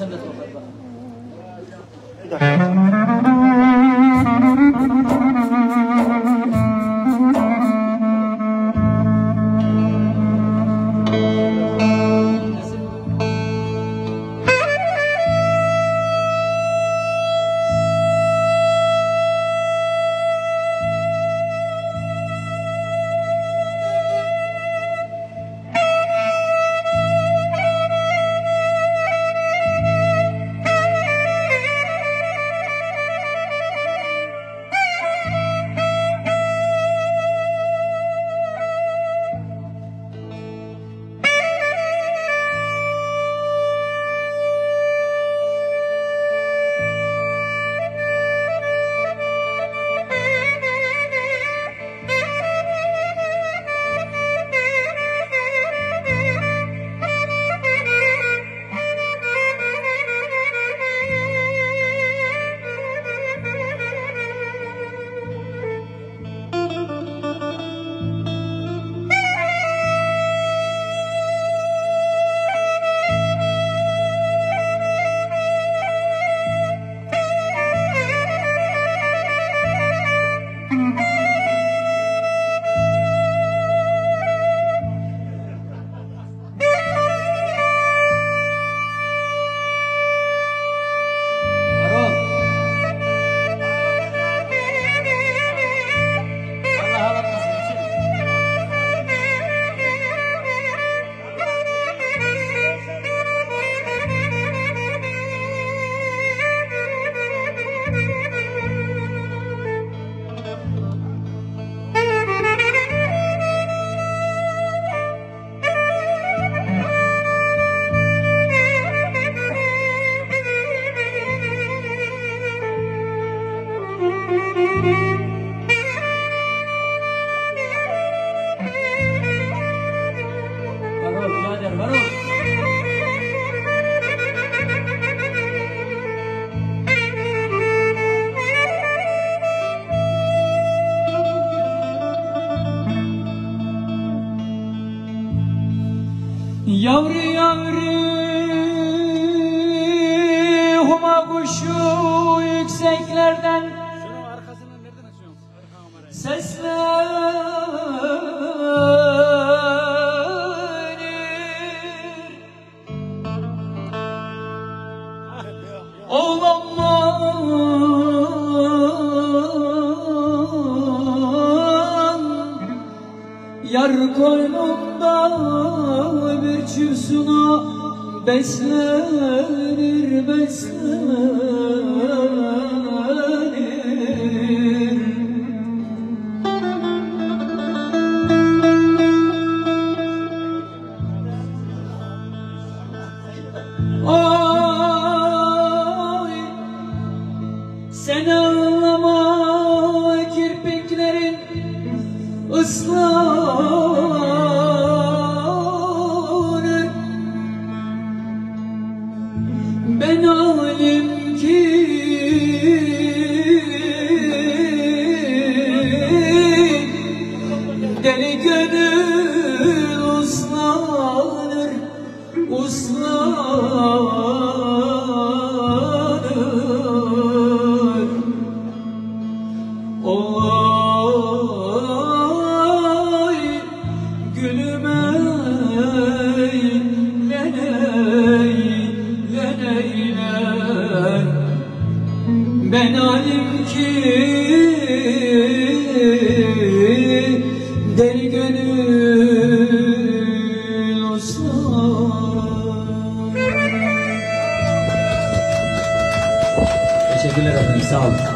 سنة وقد بقى Yavru yavru huma kuşu yükseklerden. Seslenir. Oğlanman Yar koynunda bir çiftuna beslenir beslenir Deli gönül uslanır Uslanır Oy gülüm ey leney leneyler Ben alim ki deli gönül uslan Teşekkürler efendim sağ olun.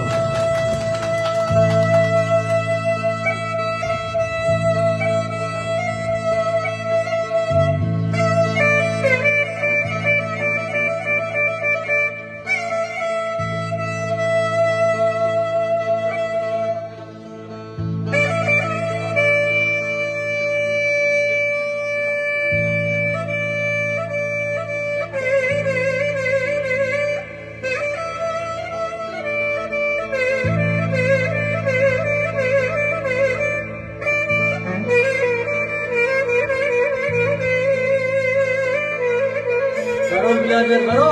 ver,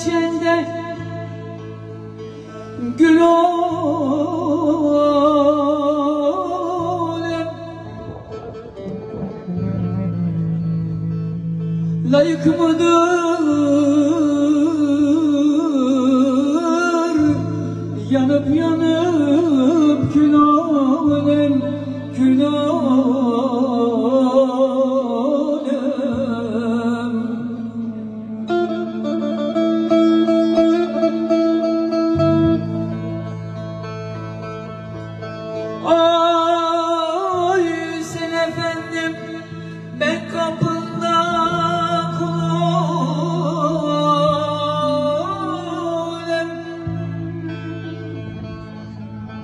bahçende gül olem. Layık mıdır yanıp yanıp kül olem kül olem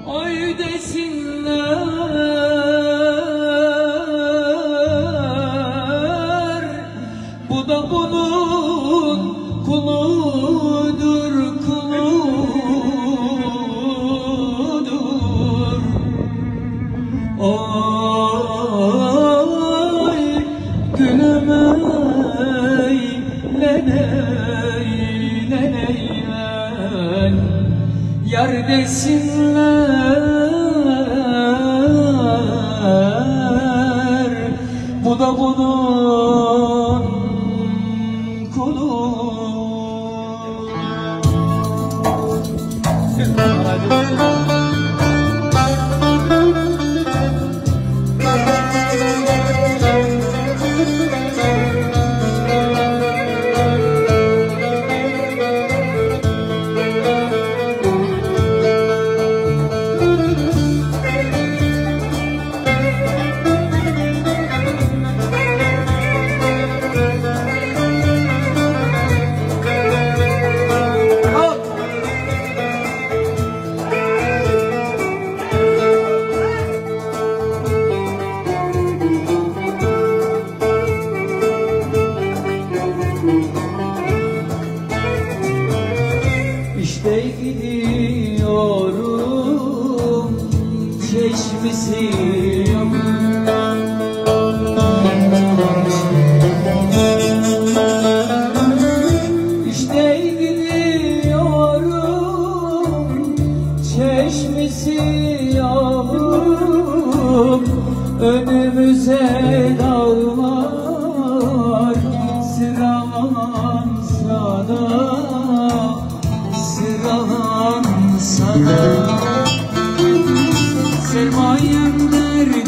Ay desinler Bu da bunun kuludur kuludur Ay gülüm ey leney leney len Yar desinler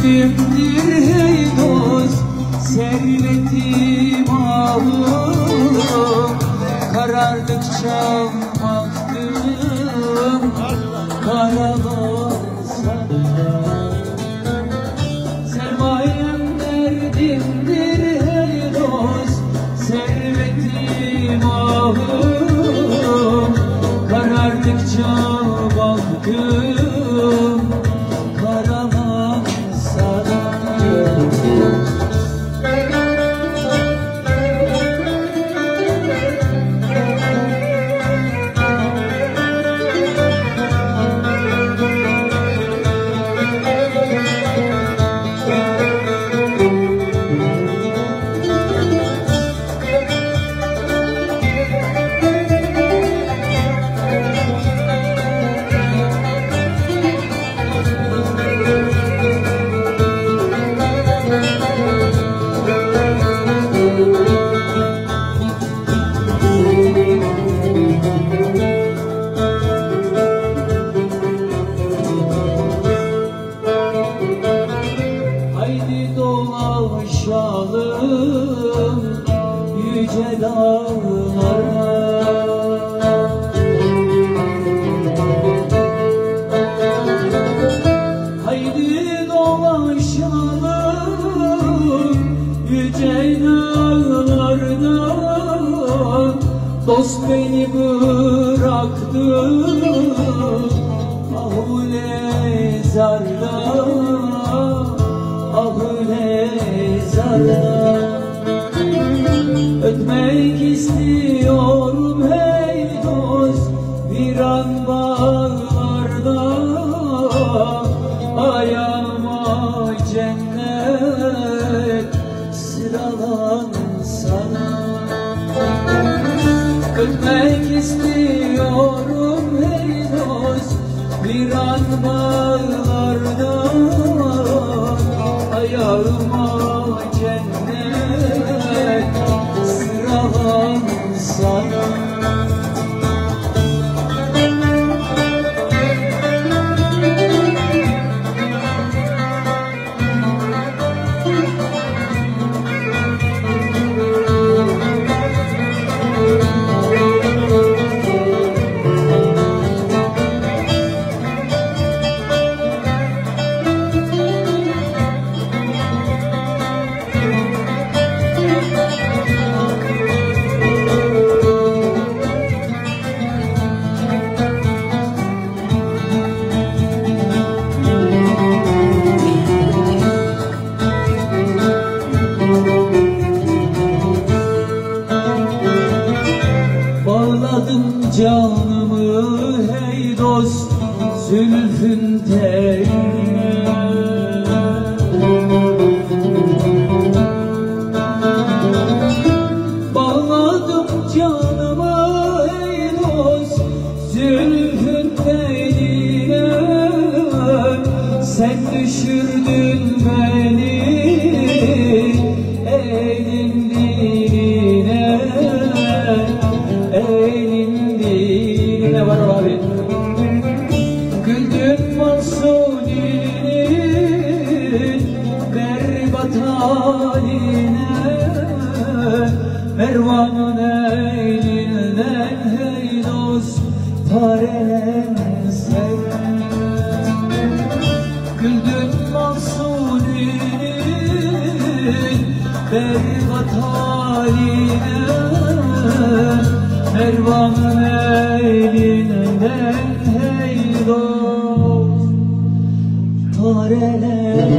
derdimdir hey dost Servetim ahım Karardıkça baktım Karalansa Dost beni bıraktı. Ahule zarda ahule zarda Ötmek istiyorum hey dost bir an bağlarda Ötmek istiyorum hey dost. Bir an bağlardan zülfün teline berbat haline Mervanın elinden hey dost Tarelensen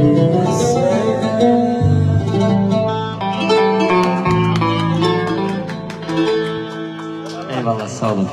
Eyvallah sağ olun.